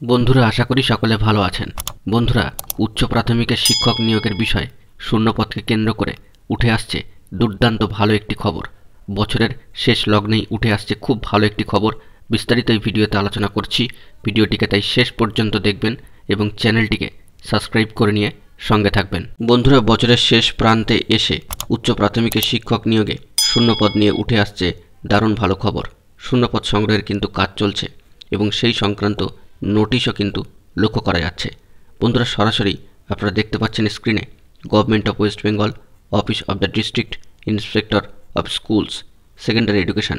বন্ধুরা, আশা করি সকলে ভালো আছেন। বন্ধুরা, উচ্চ প্রাথমিকের শিক্ষক নিয়োগের বিষয়ে শূন্যপদকে কেন্দ্র করে উঠে আসছে দুর্দান্ত ভালো একটি খবর। বছরের শেষ লগ্নেই উঠে আসছে খুব ভালো একটি খবর। বিস্তারিত এই ভিডিওতে আলোচনা করছি। ভিডিওটিকে তাই শেষ পর্যন্ত দেখবেন এবং চ্যানেলটিকে সাবস্ক্রাইব করে নিয়ে সঙ্গে থাকবেন। বন্ধুরা, বছরের শেষ প্রান্তে এসে উচ্চ প্রাথমিকের শিক্ষক নিয়োগে শূন্যপদ নিয়ে উঠে আসছে দারুণ ভালো খবর। শূন্যপদ সংগ্রহের কিন্তু কাজ চলছে এবং সেই সংক্রান্ত নোটিশও কিন্তু লক্ষ্য করা যাচ্ছে। বন্ধুরা, সরাসরি আপনারা দেখতে পাচ্ছেন স্ক্রিনে government of West Bengal office of the district inspector of schools secondary education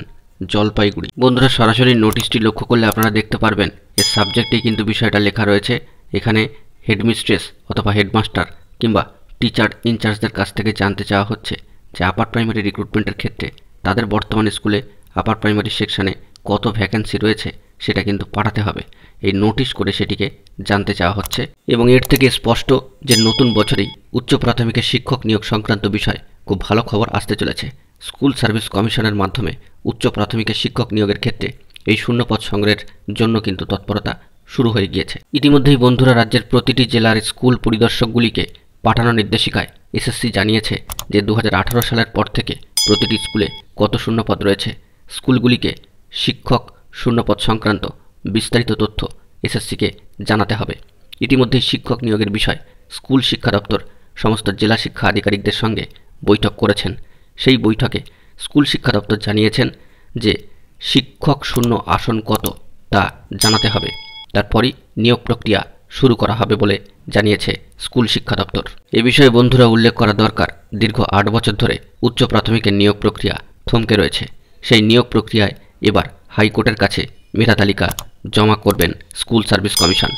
Jalpaiguri বন্ধুরা, সরাসরি নোটিশটি লক্ষ্য করলে আপনারা দেখতে পারবেন এর সাবজেক্টেই কিন্তু বিষয়টা লেখা রয়েছে। এখানে হেডমিস্ট্রেস অথবা হেডমাস্টার কিংবা টিচার ইনচার্জদের কাছ থেকে জানতে চাওয়া হচ্ছে যে আপার প্রাইমারি রিক্রুটমেন্টের ক্ষেত্রে তাদের বর্তমান স্কুলে আপার প্রাইমারি সেকশনে কত ভ্যাকেন্সি রয়েছে। সেটা কিন্তু পাঠাতে হবে। এই নোটিশ করে সেটিকে জানতে চাওয়া হচ্ছে এবং এর থেকে স্পষ্ট যে নতুন বছরেই উচ্চ প্রাথমিকের শিক্ষক নিয়োগ সংক্রান্ত বিষয় খুব ভালো খবর আসতে চলেছে। স্কুল সার্ভিস কমিশনের মাধ্যমে উচ্চ প্রাথমিকের শিক্ষক নিয়োগের ক্ষেত্রে এই শূন্যপদ সংগ্রহের জন্য কিন্তু তৎপরতা শুরু হয়ে গিয়েছে। ইতিমধ্যেই বন্ধুরা রাজ্যের প্রতিটি জেলার স্কুল পরিদর্শকগুলিকে পাঠানো নির্দেশিকায় এসএসসি জানিয়েছে যে দু হাজার আঠারো সালের পর থেকে প্রতিটি স্কুলে কত শূন্যপদ রয়েছে। স্কুলগুলিকে শিক্ষক শূন্যপদ সংক্রান্ত বিস্তারিত তথ্য এসএসসিকে জানাতে হবে। ইতিমধ্যেই শিক্ষক নিয়োগের বিষয় স্কুল শিক্ষা দপ্তর সমস্ত জেলা শিক্ষা আধিকারিকদের সঙ্গে বৈঠক করেছেন। সেই বৈঠকে স্কুল শিক্ষা দপ্তর জানিয়েছেন যে শিক্ষক শূন্য আসন কত তা জানাতে হবে। তারপরই নিয়োগ প্রক্রিয়া শুরু করা হবে বলে জানিয়েছে স্কুল শিক্ষা দপ্তর। এ বিষয়ে বন্ধুরা উল্লেখ করা দরকার, দীর্ঘ আট বছর ধরে উচ্চ প্রাথমিকের নিয়োগ প্রক্রিয়া থমকে রয়েছে। সেই নিয়োগ প্রক্রিয়ায় এবার হাইকোর্টের কাছে মেধা তালিকা জমা করবেন স্কুল সার্ভিস কমিশন।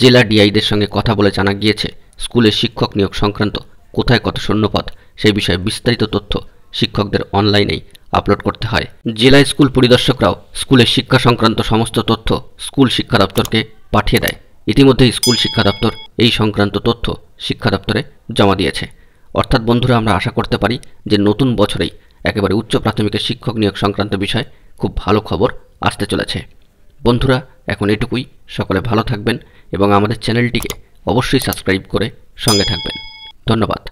জেলা ডিআইদের সঙ্গে কথা বলে জানা গিয়েছে, স্কুলের শিক্ষক নিয়োগ সংক্রান্ত কোথায় কত শূন্যপদ সেই বিষয়ে বিস্তারিত তথ্য শিক্ষকদের অনলাইনেই আপলোড করতে হয়। জেলা স্কুল পরিদর্শকরাও স্কুলের শিক্ষা সংক্রান্ত সমস্ত তথ্য স্কুল শিক্ষা দপ্তরকে পাঠিয়ে দেয়। ইতিমধ্যেই স্কুল শিক্ষা দপ্তর এই সংক্রান্ত তথ্য শিক্ষা দপ্তরে জমা দিয়েছে। অর্থাৎ বন্ধুরা, আমরা আশা করতে পারি যে নতুন বছরেই একেবারে উচ্চ প্রাথমিকের শিক্ষক নিয়োগ সংক্রান্ত বিষয় খুব ভালো খবর আসতে চলেছে। বন্ধুরা, এখন এটুকুই। সকলে ভালো থাকবেন এবং আমাদের চ্যানেলটিকে অবশ্যই সাবস্ক্রাইব করে সঙ্গে থাকবেন। ধন্যবাদ।